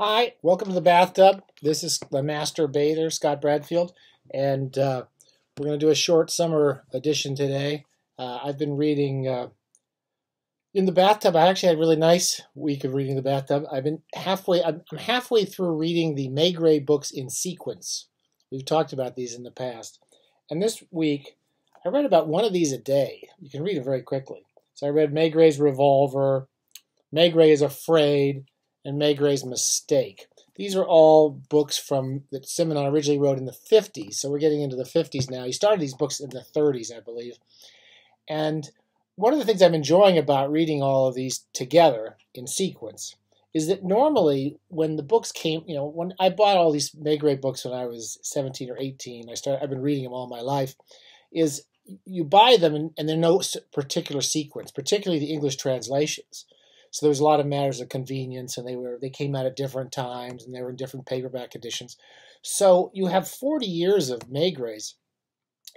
Hi, welcome to the bathtub. This is the master bather, Scott Bradfield, and uh, we're going to do a short summer edition today. Uh, I've been reading uh, in the bathtub. I actually had a really nice week of reading the bathtub. I've been halfway. I'm halfway through reading the Maigret books in sequence. We've talked about these in the past, and this week I read about one of these a day. You can read them very quickly. So I read Maigret's Revolver, Maigret is Afraid and Maigret's Mistake. These are all books from that Simenon originally wrote in the 50s. So we're getting into the 50s now. He started these books in the 30s, I believe. And one of the things I'm enjoying about reading all of these together in sequence is that normally when the books came, you know, when I bought all these Maigret books when I was 17 or 18, I started I've been reading them all my life, is you buy them and, and they're no particular sequence, particularly the English translations. So there was a lot of matters of convenience, and they were they came out at different times, and they were in different paperback editions. So you have 40 years of Maigrets,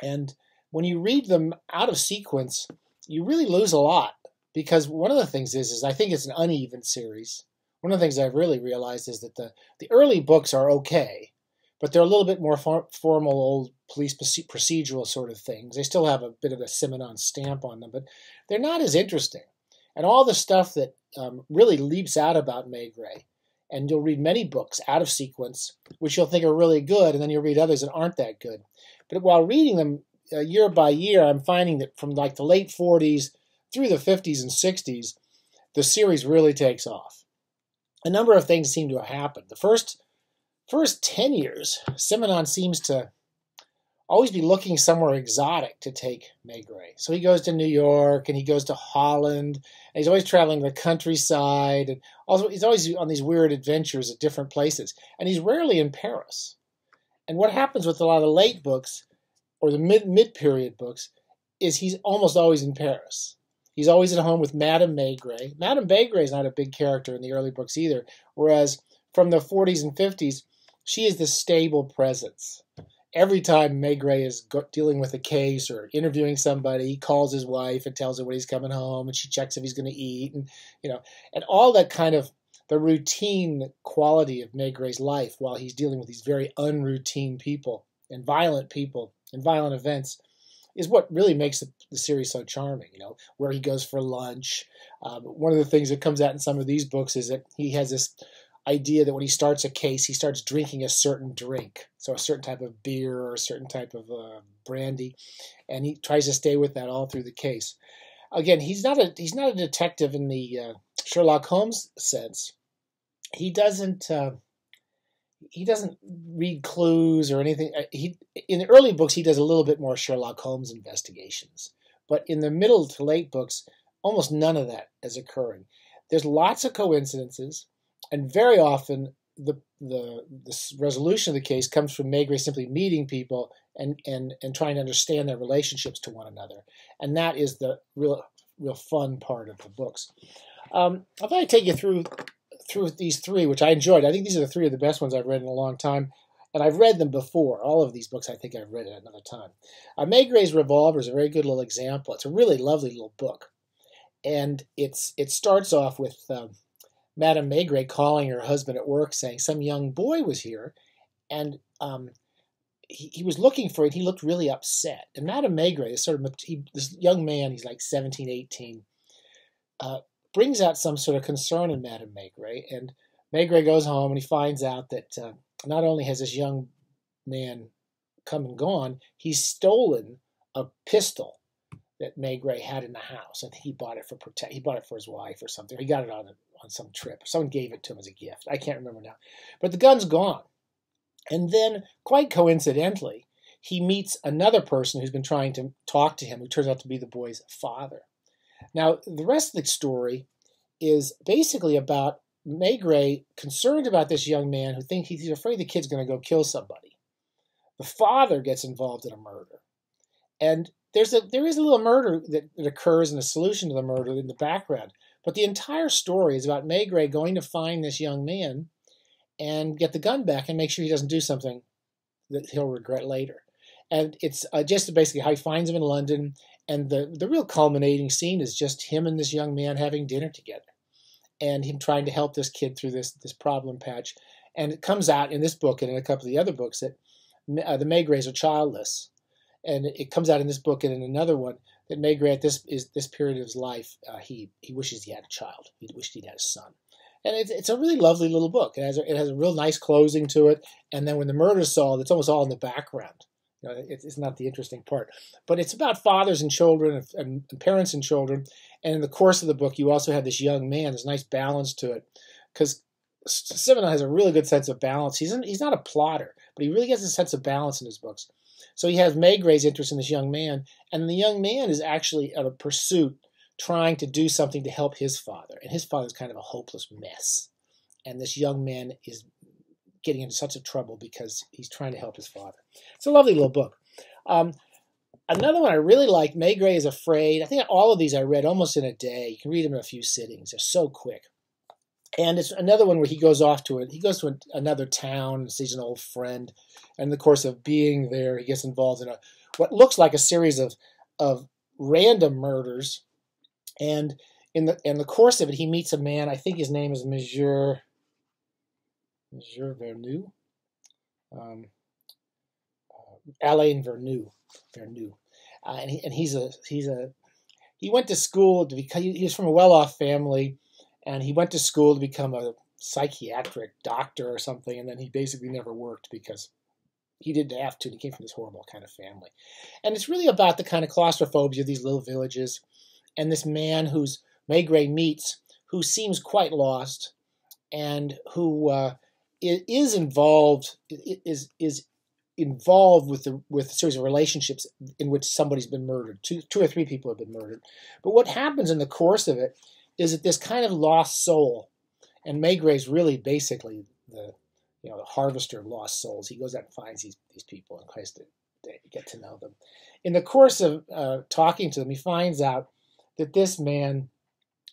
and when you read them out of sequence, you really lose a lot because one of the things is is I think it's an uneven series. One of the things I've really realized is that the the early books are okay, but they're a little bit more for, formal old police procedural sort of things. They still have a bit of a Simenon stamp on them, but they're not as interesting. And all the stuff that um, really leaps out about Maigret. And you'll read many books out of sequence, which you'll think are really good, and then you'll read others that aren't that good. But while reading them uh, year by year, I'm finding that from like the late 40s through the 50s and 60s, the series really takes off. A number of things seem to have happened. The first first 10 years, Simenon seems to always be looking somewhere exotic to take Maigret. So he goes to New York and he goes to Holland and he's always traveling the countryside and also he's always on these weird adventures at different places and he's rarely in Paris. And what happens with a lot of late books or the mid mid period books is he's almost always in Paris. He's always at home with Madame Maigret. Madame Maigret is not a big character in the early books either, whereas from the 40s and 50s, she is the stable presence every time Maigret is dealing with a case or interviewing somebody, he calls his wife and tells her when he's coming home, and she checks if he's going to eat, and you know, and all that kind of the routine quality of Maigret's life while he's dealing with these very unroutine people and violent people and violent events is what really makes the, the series so charming. You know, where he goes for lunch. Um, one of the things that comes out in some of these books is that he has this idea that when he starts a case, he starts drinking a certain drink, so a certain type of beer or a certain type of uh, brandy, and he tries to stay with that all through the case. Again, he's not a he's not a detective in the uh, Sherlock Holmes sense. He doesn't uh, he doesn't read clues or anything. Uh, he in the early books he does a little bit more Sherlock Holmes investigations, but in the middle to late books, almost none of that is occurring. There's lots of coincidences and very often the the resolution of the case comes from Maigret simply meeting people and and and trying to understand their relationships to one another, and that is the real real fun part of the books. Um, I thought I'd take you through through these three, which I enjoyed. I think these are the three of the best ones I've read in a long time, and I've read them before. All of these books, I think I've read at another time. Uh, Revolver is a very good little example. It's a really lovely little book, and it's it starts off with. Um, Madame Maigret calling her husband at work saying some young boy was here and um, he, he, was looking for it. He looked really upset. And Madame Maigret, this sort of he, this young man, he's like 17, 18, uh, brings out some sort of concern in Madame Maigret. And Maigret goes home and he finds out that uh, not only has this young man come and gone, he's stolen a pistol that Maigret had in the house. Think he bought it for protect. He bought it for his wife or something. He got it on on some trip. Someone gave it to him as a gift. I can't remember now. But the gun's gone. And then, quite coincidentally, he meets another person who's been trying to talk to him, who turns out to be the boy's father. Now, the rest of the story is basically about Maigret concerned about this young man who thinks he's afraid the kid's going to go kill somebody. The father gets involved in a murder. And there's a there is a little murder that, that occurs and a solution to the murder in the background. But the entire story is about Maigret going to find this young man and get the gun back and make sure he doesn't do something that he'll regret later. And it's uh, just basically how he finds him in London. And the, the real culminating scene is just him and this young man having dinner together. and him trying to help this kid through this this problem patch. And it comes out in this book and in a couple of the other books that uh, the Maigrets are childless, and it comes out in this book and in another one that may grant this is this period of his life uh, he he wishes he had a child. He wished he'd had a son, and it's it's a really lovely little book. It has a, it has a real nice closing to it, and then when the murder's solved, it's almost all in the background. You know, it's not the interesting part, but it's about fathers and children and, and parents and children. And in the course of the book, you also have this young man. There's a nice balance to it because Simenon has a really good sense of balance. He's he's not a plotter, but he really gets a sense of balance in his books. So he has Maigret's interest in this young man, and the young man is actually at a pursuit trying to do something to help his father. And his father is kind of a hopeless mess. And this young man is getting into such a trouble because he's trying to help his father. It's a lovely little book. Um, another one I really like, Gray is Afraid. I think all of these I read almost in a day. You can read them in a few sittings. They're so quick. And it's another one where he goes off to it. He goes to another town sees an old friend. And in the course of being there, he gets involved in a what looks like a series of of random murders. And in the in the course of it, he meets a man. I think his name is Monsieur Monsieur Vernoux, um, uh, Alain Vernoux, Vernoux, uh, and he and he's a he's a he went to school to he was from a well off family and he went to school to become a psychiatric doctor or something, and then he basically never worked because he didn't have to. He came from this horrible kind of family, and it's really about the kind of claustrophobia of these little villages, and this man who's Maigret meets, who seems quite lost, and who uh, is involved is is involved with the with a series of relationships in which somebody's been murdered. Two two or three people have been murdered, but what happens in the course of it is that this kind of lost soul, and Maigret's really basically the you know the harvester of lost souls. He goes out and finds these these people and tries to, to get to know them. In the course of uh, talking to them, he finds out that this man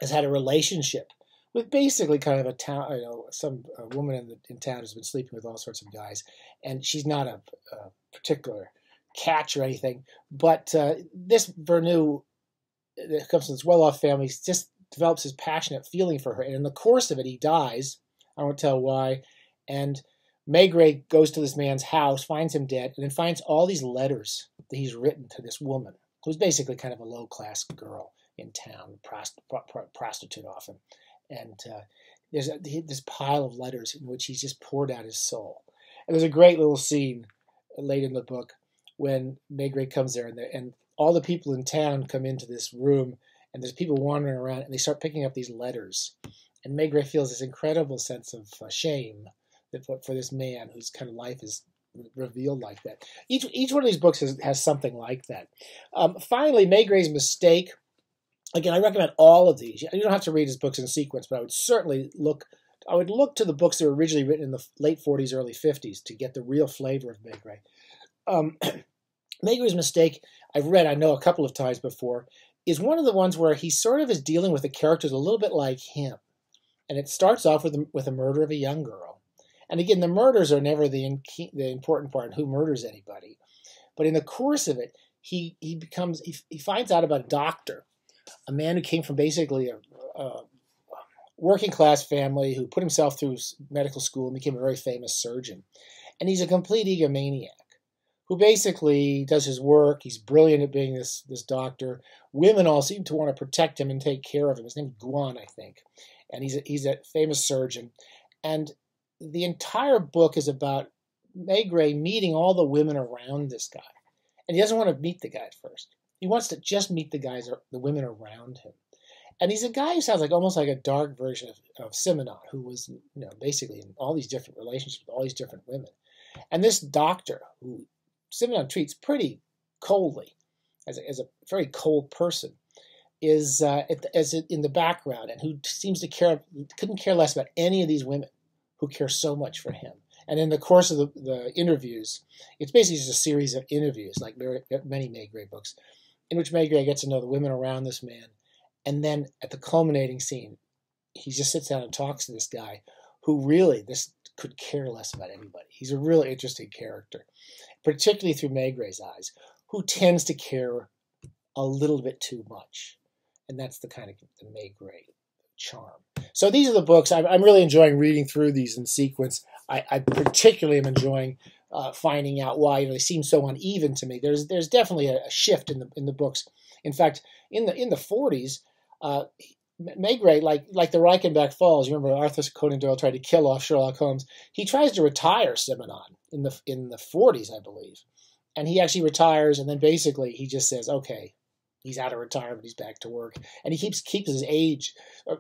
has had a relationship with basically kind of a town, you know, some woman in, the, in town has been sleeping with all sorts of guys, and she's not a, a particular catch or anything. But uh, this Vernoux that comes from this well-off family just develops his passionate feeling for her. And in the course of it, he dies. I won't tell why. And Maigret goes to this man's house, finds him dead, and then finds all these letters that he's written to this woman, who's basically kind of a low class girl in town, prost- prostitute often. And uh, there's a, this pile of letters in which he's just poured out his soul. And there's a great little scene late in the book when Maigret comes there, and, and all the people in town come into this room and there's people wandering around, and they start picking up these letters. And Maigret feels this incredible sense of uh, shame that for, for, this man whose kind of life is revealed like that. Each each one of these books has, has something like that. Um, finally, Maigret's mistake. Again, I recommend all of these. You don't have to read his books in sequence, but I would certainly look. I would look to the books that were originally written in the late 40s, early 50s to get the real flavor of Maigret. Um, Maigret's mistake, I've read, I know, a couple of times before, is one of the ones where he sort of is dealing with the characters a little bit like him. And it starts off with a, with a murder of a young girl. And again, the murders are never the, in, the important part, in who murders anybody. But in the course of it, he, he becomes, he, he finds out about a doctor, a man who came from basically a, a working class family who put himself through medical school and became a very famous surgeon. And he's a complete egomaniac who basically does his work. He's brilliant at being this, this doctor. Women all seem to want to protect him and take care of him. His name's Gouin, I think. And he's a, he's a famous surgeon. And the entire book is about Maigret meeting all the women around this guy. And he doesn't want to meet the guy at first. He wants to just meet the guys, the women around him. And he's a guy who sounds like almost like a dark version of, of Simenon, who was, you know, basically in all these different relationships with all these different women. And this doctor, who Simenon treats pretty coldly, as a, as a very cold person, is uh, as in the background and who seems to care couldn't care less about any of these women who care so much for him. And in the course of the, the interviews, it's basically just a series of interviews, like many Maigret books, in which Maigret gets to know the women around this man. And then at the culminating scene, he just sits down and talks to this guy who really this could care less about anybody. He's a really interesting character particularly through Maigret's eyes, who tends to care a little bit too much. And that's the kind of the Maigret charm. So these are the books. I'm, I'm really enjoying reading through these in sequence. I, I particularly am enjoying uh, finding out why you know, they seem so uneven to me. There's there's definitely a, a, shift in the in the books. In fact, in the in the 40s, uh, Maigret, like like the Reichenbach Falls, you remember Arthur Conan Doyle tried to kill off Sherlock Holmes. He tries to retire Simenon in the in the 40s, I believe, and he actually retires, and then basically he just says, "Okay, he's out of retirement, he's back to work," and he keeps keeps his age.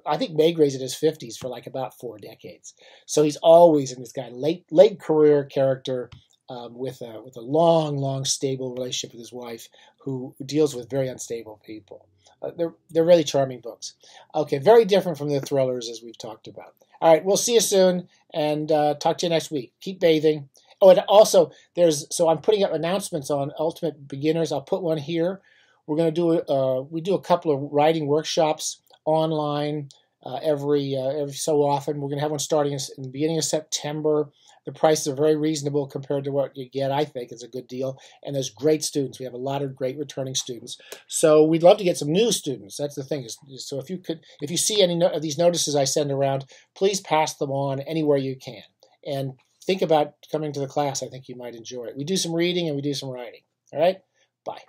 I think Maigret's in his 50s for like about four decades, so he's always in this guy late late career character. Um, with a with a long, long, stable relationship with his wife, who deals with very unstable people. Uh, they're they're really charming books. Okay, very different from the thrillers as we've talked about. All right, we'll see you soon and uh, talk to you next week. Keep bathing. Oh, and also there's so I'm putting up announcements on Ultimate Beginners. I'll put one here. We're going to do uh, we do a couple of writing workshops online uh, every uh, every so often. We're going to have one starting in, in the beginning of September. The prices are very reasonable compared to what you get. I think it's a good deal, and there's great students. We have a lot of great returning students. So we'd love to get some new students. That's the thing. So if you could, if you see any of these notices I send around, please pass them on anywhere you can, and think about coming to the class. I think you might enjoy it. We do some reading and we do some writing. All right. Bye.